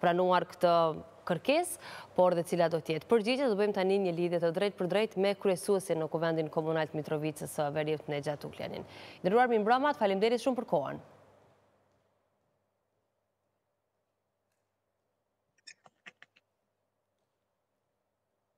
pranuar këtë kërkesë, por dhe cila do të jetë përgjigja, do bëjmë tani një lidhje të drejtpërdrejtë me kryesuesin në Kuvendin Komunal të Mitrovicës së Veriut Nexhat Ugljanin. I nderuar mirëmbrëma, faleminderit shumë për kohën.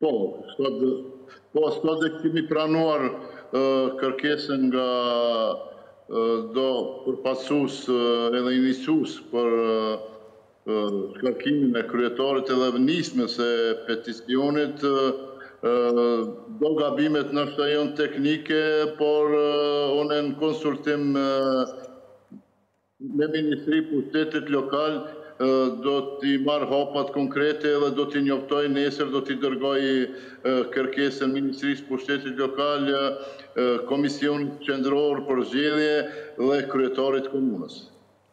Po, po sot e kemi pranuar kërkesën nga do përfaqësues edhe iniciues për shkarkimin e kryetarit edhe nismës së peticionit do gabimet ndoshta janë teknike por unë në konsultim Ministri Pushtetit Lokal do t'i marr hapat konkrete dhe do t'i njoftoj nesër, do t'i dërgoj kërkesën Ministrisë Pushtetit Lokal, Komisionit Qendror për Zgjedhje dhe kryetarit të komunës.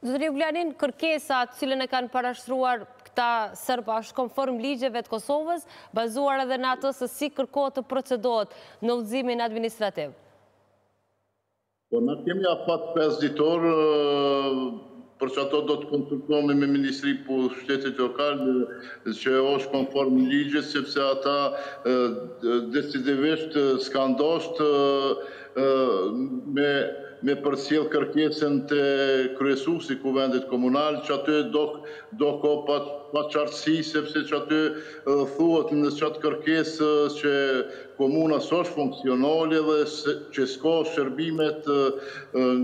Zotëri Ugljanin, kërkesa të cilën e kanë parashtruar këta serbë është konform ligjeve të Kosovës, bazuar edhe në atë se si kërkohet të procedohet në udhëzimin administrativ? Po na kemi afat pesëditor për qato do të konsultohemi me Ministri e Pushtetit Lokal që është konform ligjit sepse ata decidivisht s'kanë dashtë me me përcjell kërkesën te kryesusi Kuvendit Komunal qaty do do ka paqartësi sepse qaty thuhet në qatë kërkesë që Komuna s'osht fonksionale dhe që s'ka shërbimet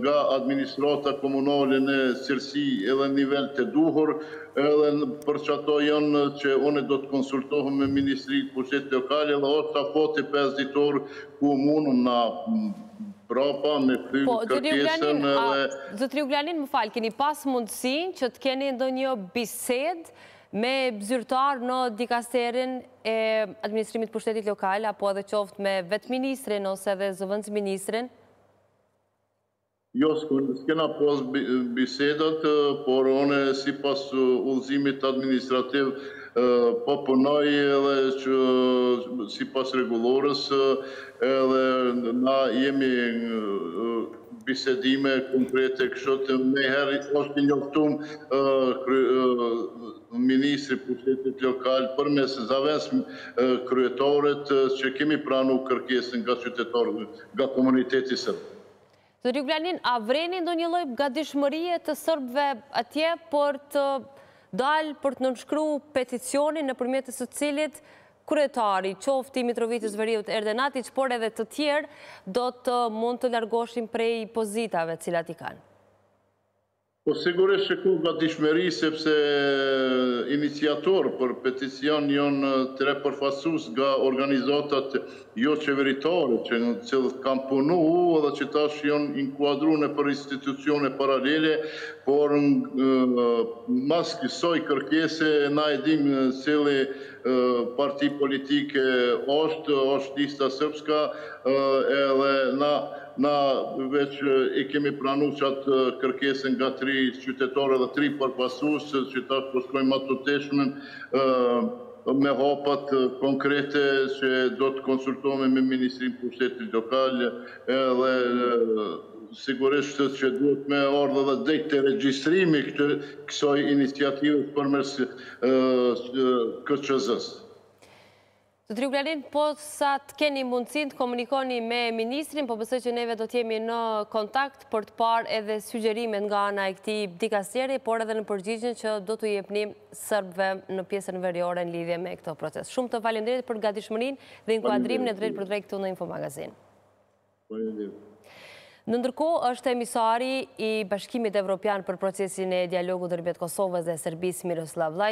nga administrata komunale në cilësi edhe nivel të duhur edhe për qato jon që unë do të konsultohem me ministrinë pushtetit lokal edhe osht afati pesëditor ku munëm na prapa me kthy kërkesën edhe. Zotri Ugljanin më fal keni pas mundësinë që të keni ndonjë bisedë Me zyrtarë në dikasterin e administrimit pushtetit lokal, apo edhe qoftë me vetë ministrin ose edhe zëvendësministrin? Jo, s'kena pas bisedat, por une sipas udhëzimit administrativ po punoj edhe që sipas rregullores edhe na jemi bisedime konkrete kështu meherë është i njoftum ministri i pushtetit lokal përmes zavendëskryetares që kemi pranu kërkesën nga qytetarët nga komuniteti sërb. Zotri Ugljanin a vreni ndonjë lloj gatishmërie të sërbëve atje për të dalë për të nënshkru peticionin nëpërmjet të së cilit Kryetari, qoftë i Mitrovicës së Veriut, Erden Atiq, por edhe të tjerë, do të mund të largohen prej pozitave të cilat i kanë? Po sigurisht që ka gatishmëri sepse iniciatorë për peticion janë tre përfaqësues nga organizatat joqeveritare që në të cilët kanë punu edhe që tash janë inkuadru nëpër institucione paralele por mas kësaj kërkese na e dim cili parti politike është është Lista Srpska edhe na na veç i kemi pranu qat kërkesë nga tri qytetarë edhe tri përfaqsus që tash po shkojmë ma tutje tashmë me hapat konkrete që do të konsultohemi me Ministrinë e Pushtetit Lokal dhe sigurisht që duhet me ardh edhe deri te regjistrimi i kësaj iniciative përmes KQZ-së. Zotri Ugljanin, posa të keni mundësinë të komunikoni me ministrin, po besoj që neve do të jemi në kontakt për të parë edhe sugjerimet nga ana e këtij dikasteri, por edhe në përgjigjen që do t'u jepni serbëve në pjesën veriore në lidhje me këtë proces. Shumë të faleminderit për gatishmërinë dhe inkuadrimin drejtpërdrejt këtu në Infomagazin. Ndërkohë është emisari i Bashkimit Evropian për procesin e dialogut ndërmjet Kosovës dhe Serbisë Miroslav Laj,